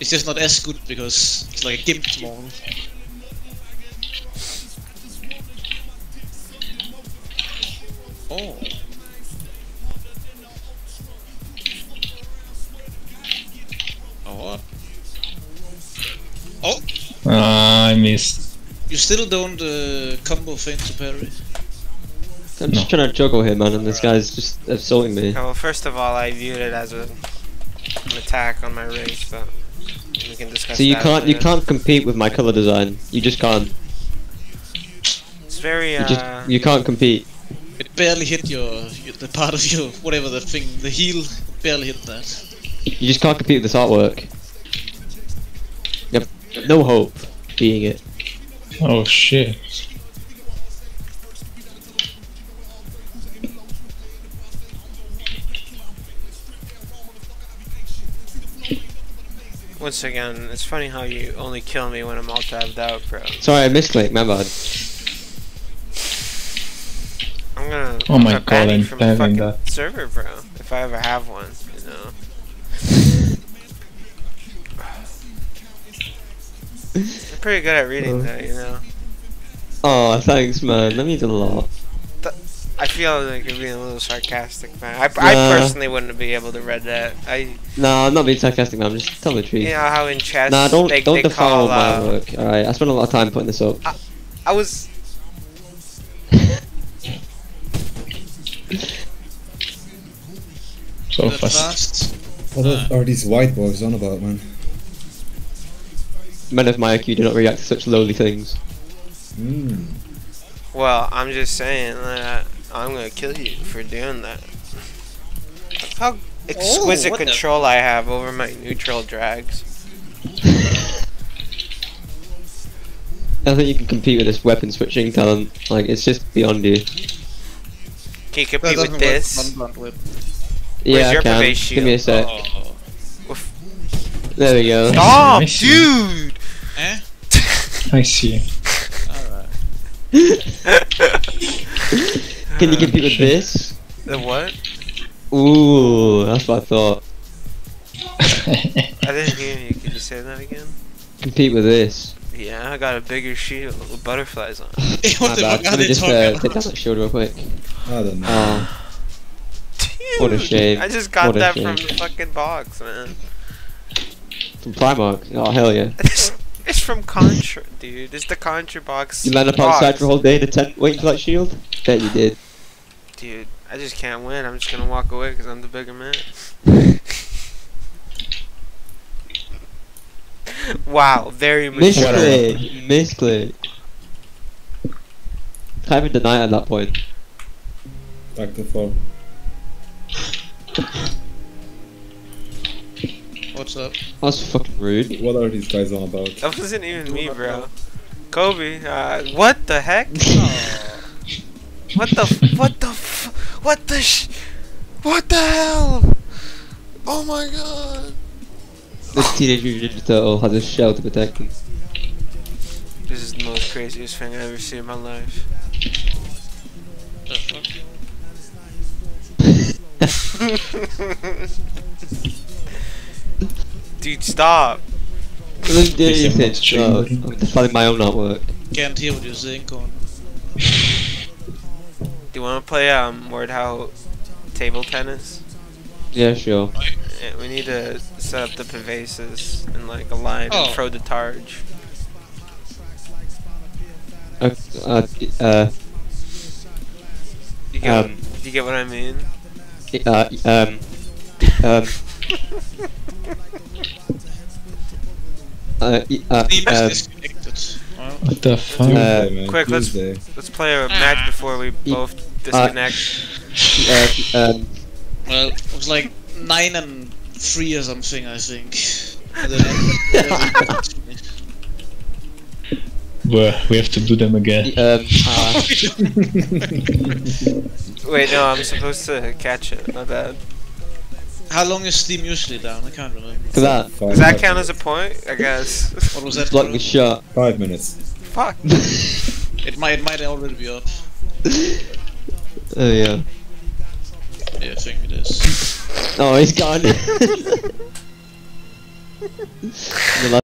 It's just not as good because it's like a gimped model. Oh. Oh. Oh, Ah, I missed. you still don't uh, combo feint to parry. I'm just trying to juggle here, man, and this guy's just assaulting me. Oh, well, first of all, I viewed it as a, an attack on my race, but we can discuss So you that can't you later. can't compete with my color design. You just can't. It's very, You uh, just you can't compete. It barely hit your, your the part of your whatever the thing, the heel barely hit that. You just can't compete with this artwork. Yep. No hope being it. Oh shit. Once again, it's funny how you only kill me when I'm all tabbed out, bro. Sorry, I misclicked. My bad. I'm gonna, Oh my gonna God, I'm from the having fucking that. server, bro. If I ever have one, you know. I'm pretty good at reading Uh. that, you know. Oh, thanks, man. That means a lot. I feel like you're being a little sarcastic, man. I, I personally wouldn't be able to read that. I, No, I'm not being sarcastic, man. I'm just telling the truth. you know how in chess Nah, don't they, don't they defile my uh, work. Alright, I spent a lot of time putting this up. I was So That fast. fast. What are- are these white boys on about, man? Men of my IQ do not react to such lowly things. Hmm. Well, I'm just saying that I'm gonna kill you for doing that. Look How exquisite what the- control I have over my neutral drags. I think you can compete with this weapon switching talent. Like, it's just beyond you. Can you compete with this? one blunt whip. yeah, your I can. Give me a sec. Oh. There we go. Stop, I see. dude! Eh? I see. Alright. Can you compete with this? The what? Ooh, that's what I thought. I didn't hear you. Can you say that again? Compete with this. Yeah, I got a bigger shield with butterflies on. what My the bad. fuck are Let me they just talking uh, about? take down that shield real quick. I don't know. Oh, Dude, What a shame. I just got What that from the fucking box, man. from Primark. Oh, hell yeah. It's, it's from Contra, dude. It's the Contra box. You land up box. outside for a whole day in a tent waiting for that shield? Bet you did. Dude, I just can't win. I'm just gonna walk away because I'm the bigger man. wow, very mature. Misclick. Misclick. Can't even deny it at that point. Back to four. What's up? That's fucking rude. What are these guys on about? That wasn't even me, bro. Kobe, uh, what the heck? What the, f- what the, f- what the sh, what the hell? Oh my god. This Teenage Mutant Turtle has a shell to protect him. This is the most craziest thing I've ever seen in my life. The fuck? Dude, stop. I didn't do This is anything. not I'm defining my own artwork. Can't hear what you're saying, Con. Do you want to play um Mordhau table tennis? Yeah, sure. Yeah, we need to set up the pavises and like a line Oh. and throw the targe. Uh, uh, uh, You get, Um. you get what I mean? uh, um, um, uh, y- uh, um, What the fuck? Uh, quick, let's- Let's play a match before we both disconnect. uh, um, well, it was like nine and three or something, I think. Well, we have to do them again. um, uh, Wait, no, I'm supposed to catch it. My bad. How long is Steam usually down? I can't remember. for that, Does that minutes. count as a point? I guess. What was that? block the shot. Five minutes. Fuck. It might, it might already be up. Oh yeah. Yeah, I think it is. Oh, he's gone.